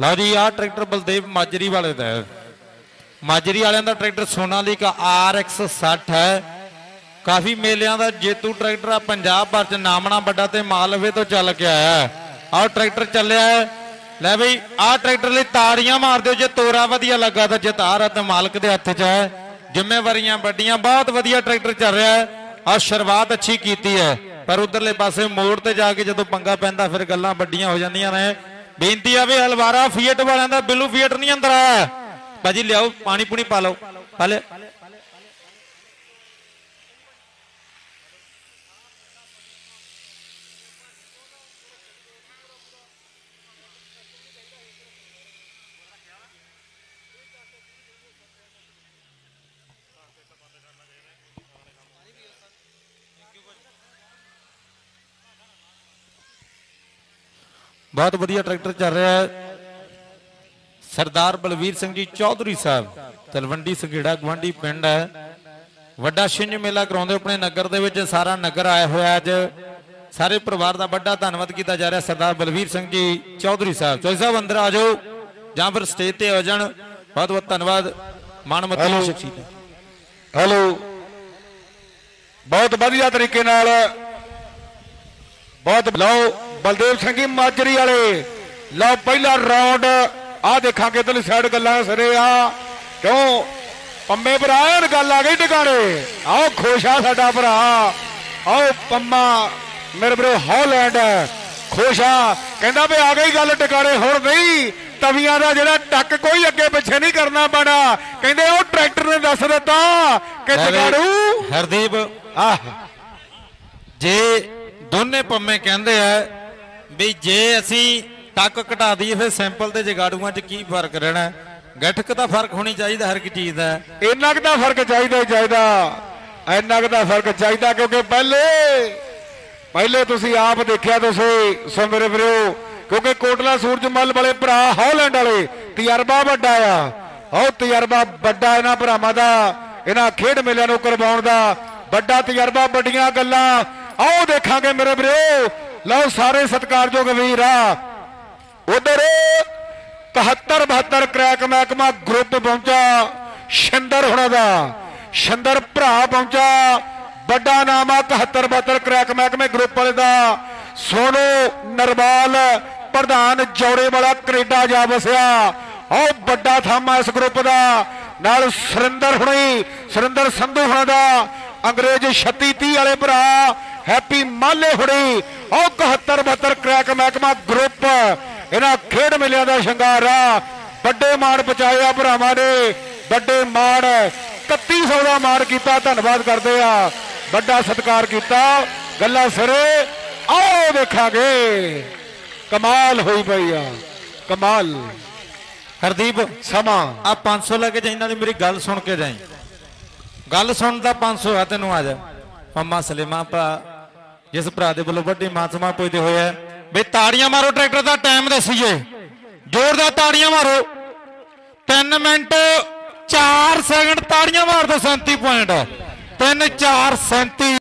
ਲਓ ਜੀ, ਆਹ ਟਰੈਕਟਰ ਬਲਦੇਵ ਮਾਜਰੀ ਵਾਲੇ ਦਾ ਹੈ। ਮਾਜਰੀ ਵਾਲਿਆਂ ਦਾ ਟਰੈਕਟਰ ਸੋਨਾਲੀਕਾ RX 60 ਹੈ। ਕਾਫੀ ਮੇਲਿਆਂ ਦਾ ਜੇਤੂ ਟਰੈਕਟਰ ਆ, ਪੰਜਾਬ ਭਰ ਚ ਨਾਮਣਾ ਵੱਡਾ ਤੇ ਮਾਲਵੇ ਤੋਂ ਚੱਲ ਕੇ ਆਇਆ ਆਹ ਟਰੈਕਟਰ ਚੱਲਿਆ ਹੈ। ਲੈ ਬਈ, ਆਹ ਟਰੈਕਟਰ ਲਈ ਤਾੜੀਆਂ ਮਾਰ ਦਿਓ ਜੇ ਤੋਰਾ ਵਧੀਆ ਲੱਗਾ ਤਾਂ ਜਿਤਾਰ ਤੇ ਮਾਲਕ ਦੇ ਹੱਥ 'ਚ ਹੈ। ਜ਼ਿੰਮੇਵਾਰੀਆਂ ਵੱਡੀਆਂ, ਬਹੁਤ ਵਧੀਆ ਟਰੈਕਟਰ ਚੱਲ ਰਿਹਾ ਹੈ। ਆਹ ਸ਼ੁਰੂਆਤ ਅੱਛੀ ਕੀਤੀ ਹੈ। ਪਰ ਉਧਰਲੇ ਪਾਸੇ ਮੋੜ ਤੇ ਜਾ ਕੇ ਜਦੋਂ ਪੰਗਾ ਪੈਂਦਾ, ਫਿਰ ਗੱਲਾਂ ਵੱਡੀਆਂ ਹੋ ਜਾਂਦੀਆਂ ਨੇ। ਬੇਨਤੀ ਆ ਵੀ ਹਲਵਾਰਾ ਫੀਟ ਵਾਲਿਆਂ ਦਾ ਬਿੱਲੂ ਫੀਟ ਨਹੀਂ ਅੰਦਰ ਆਇਆ। ਭਾਜੀ ਲਿਆਓ, ਪਾਣੀ ਪੂਣੀ ਪਾ ਲਓ। ਹਲੇ ਬਹੁਤ ਵਧੀਆ ਟਰੈਕਟਰ ਚੱਲ ਰਿਹਾ ਹੈ। ਸਰਦਾਰ ਬਲਵੀਰ ਸਿੰਘ ਜੀ ਚੌਧਰੀ ਸਾਹਿਬ ਤਲਵੰਡੀ ਸੰਘੇੜਾ ਗਵਾਂਢੀ ਪਿੰਡ ਹੈ। ਵੱਡਾ ਛਿੰਝ ਮੇਲਾ ਕਰਾਉਂਦੇ ਆਪਣੇ ਨਗਰ ਦੇ ਵਿੱਚ ਸਾਰਾ ਨਗਰ ਆਇਆ ਹੋਇਆ ਅੱਜ। ਸਾਰੇ ਪਰਿਵਾਰ ਦਾ ਵੱਡਾ ਧੰਨਵਾਦ ਕੀਤਾ ਜਾ ਰਿਹਾ ਸਰਦਾਰ ਬਲਵੀਰ ਸਿੰਘ ਜੀ ਚੌਧਰੀ ਸਾਹਿਬ। ਚੌਧਰੀ ਸਾਹਿਬ ਅੰਦਰ ਆ ਜਾਓ ਜਾਂ ਫਿਰ ਸਟੇਜ ਤੇ ਆ ਜਾਣ। ਬਹੁਤ ਬਹੁਤ ਧੰਨਵਾਦ। ਮਾਨਮਤੀ। ਸ਼ਖਸੀਅਤ ਹੈਲੋ ਬਹੁਤ ਵਧੀਆ ਤਰੀਕੇ ਨਾਲ ਬਹੁਤ ਲਓ ਬਲਦੇਵ ਸਿੰਘ ਮਾਜਰੀ ਵਾਲੇ। ਲਓ ਪਹਿਲਾ ਰਾਉਂਡ ਆ ਦੇਖਾਂਗੇ ਇਧਰਲੀ ਸਾਈਡ ਗੱਲਾਂ ਸਰੇ ਆ। ਕਿਉਂ? ਪੰਮੇ ਭਰਾ ਗੱਲ ਆ ਗਈ ਟਿਕਾਣੇ। ਆਓ ਖੁਸ਼ਾ ਸਾਡਾ ਭਰਾ। ਆਓ ਪੰਮਾ ਮੇਰੇ ਵੀਰੋ ਹੌਲੈਂਡ ਖੁਸ਼ਾ ਕਹਿੰਦਾ ਵੀ ਆ ਗਈ ਗੱਲ ਟਿਕਾਣੇ ਹੁਣ ਨਹੀਂ। ਤਵੀਆਂ ਦਾ ਜਿਹੜਾ ਟੱਕ ਕੋਈ ਅੱਗੇ ਪਿੱਛੇ ਨਹੀਂ ਕਰਨਾ ਪੈਣਾ। ਕਹਿੰਦੇ ਉਹ ਟਰੈਕਟਰ ਨੇ ਦੱਸ ਦਿੱਤਾ ਕਿ ਟਿਕਾਣੂ। ਹਰਦੀਪ। ਆਹ। ਜੇ ਦੋਨੇ ਪੰਮੇ ਕਹਿੰਦੇ ਆ ਵੀ ਜੇ ਅਸੀਂ ਟੱਕ ਘਟਾ ਦਈਏ ਫਿਰ ਸਿੰਪਲ ਤੇ ਜਗਾੜੂਆਂ 'ਚ ਕੀ ਫ਼ਰਕ ਰਹਿਣਾ? ਗੱਠਕ ਤਾਂ ਫ਼ਰਕ ਹੋਣੀ ਚਾਹੀਦਾ ਹਰ ਇੱਕ ਚੀਜ਼ ਦਾ। ਇੰਨਾ ਕੁ ਦਾ ਫ਼ਰਕ ਚਾਹੀਦਾ ਚਾਹੀਦਾ। ਇੰਨਾ ਕੁ ਦਾ ਫ਼ਰਕ ਚਾਹੀਦਾ ਕਿਉਂਕਿ ਪਹਿਲੇ ਪਹਿਲੇ ਤੁਸੀਂ ਆਪ ਦੇਖਿਆ ਤੁਸੀਂ ਸੋ ਵੀਰੋ, ਕਿਉਂਕਿ ਕੋਟਲਾ ਸੂਰਜਮਲ ਵਾਲੇ ਭਰਾ ਹੌਲੈਂਡ ਵਾਲੇ, ਤਜਰਬਾ ਵੱਡਾ ਆ। ਉਹ ਤਜਰਬਾ ਵੱਡਾ ਇਹਨਾਂ ਭਰਾਵਾਂ ਦਾ, ਇਹਨਾਂ ਖੇਡ ਮੇਲਿਆਂ ਨੂੰ ਕਰਵਾਉਣ ਦਾ ਵੱਡਾ ਤਜਰਬਾ, ਵੱਡੀਆਂ ਗੱਲਾਂ ਆਓ ਦੇਖਾਂਗੇ ਮੇਰੇ ਵੀਰੋ। ਲਓ ਸਾਰੇ ਸਤਿਕਾਰਯੋਗ ਵੀਰ ਆ। ਉਧਰ 71 72 ਕ੍ਰੈਕ ਮਹਿਕਮਾ ਗਰੁੱਪ ਪਹੁੰਚਾ। ਸ਼ਿੰਦਰ ਹੁਣਾਂ ਦਾ। ਸ਼ਿੰਦਰ ਭਰਾ ਪਹੁੰਚਾ। ਵੱਡਾ ਨਾਮ ਆ 71 72 ਕ੍ਰੈਕ ਮਹਿਕਮੇ ਗਰੁੱਪ ਵਾਲੇ ਦਾ। ਸੋਨੂ ਨਰਵਾਲ, ਪ੍ਰਧਾਨ ਜੋੜੇ ਵਾਲਾ ਕੈਨੇਡਾ ਜਾ ਵਸਿਆ। ਉਹ ਵੱਡਾ ਥਾਮਾ ਇਸ ਗਰੁੱਪ ਦਾ। ਨਾਲ ਸੁਰਿੰਦਰ ਹੁਣੀ, ਸੁਰਿੰਦਰ ਸੰਧੂ ਹੁਣਾਂ ਦਾ। ਅੰਗਰੇਜ਼ 36 30 ਵਾਲੇ ਭਰਾ। ਹੈਪੀ ਮਾਲੇ ਹੁੜੀ, ਉਹ 71 72 ਕ੍ਰੈਕ ਮਹਿਕਮਾ ਗਰੁੱਪ। ਇਹਨਾਂ ਖੇਡ ਮੇਲਿਆਂ ਦਾ ਸ਼ਿੰਗਾਰਾ, ਵੱਡੇ ਮਾਣ ਪਹੁੰਚਾਏ ਆ ਭਰਾਵਾਂ ਨੇ। ਵੱਡੇ ਮਾਣ 3100 ਦਾ ਮਾਣ ਕੀਤਾ, ਧੰਨਵਾਦ ਕਰਦੇ ਆ। ਵੱਡਾ ਸਤਿਕਾਰ ਕੀਤਾ, ਗੱਲਾਂ ਸਿਰੇ, ਆਓ ਦੇਖਾਂਗੇ ਕਮਾਲ ਹੋਈ ਪਈ ਆ, ਕਮਾਲ। ਹਰਦੀਪ, ਸਮਾਂ। ਆ 500 ਲੈ ਕੇ ਜਾਈ, ਨਾਲ ਮੇਰੀ ਗੱਲ ਸੁਣ ਕੇ ਜਾਈ। ਗੱਲ ਸੁਣ ਦਾ 500 ਆ, ਤੈਨੂੰ ਆ ਜਾ। ਮੰਮਾ ਸਲੇਮਾ ਭਰਾ ਜਿਸ ਭਰਾ ਦੇ ਵੱਲੋਂ ਵੱਡੀ ਮਾਤਮਾ ਪੁੱਜਦੇ ਹੋਏ ਆ ਵੀ ਤਾੜੀਆਂ ਮਾਰੋ, ਟਰੈਕਟਰ ਦਾ ਟਾਈਮ ਦੱਸੀਏ। ਜ਼ੋਰਦਾਰ ਤਾੜੀਆਂ ਮਾਰੋ। 3 ਮਿੰਟ 4 ਸੈਕਿੰਡ ਤਾੜੀਆਂ ਮਾਰ ਦੋ 37 ਪੁਆਇੰਟ 3 4 37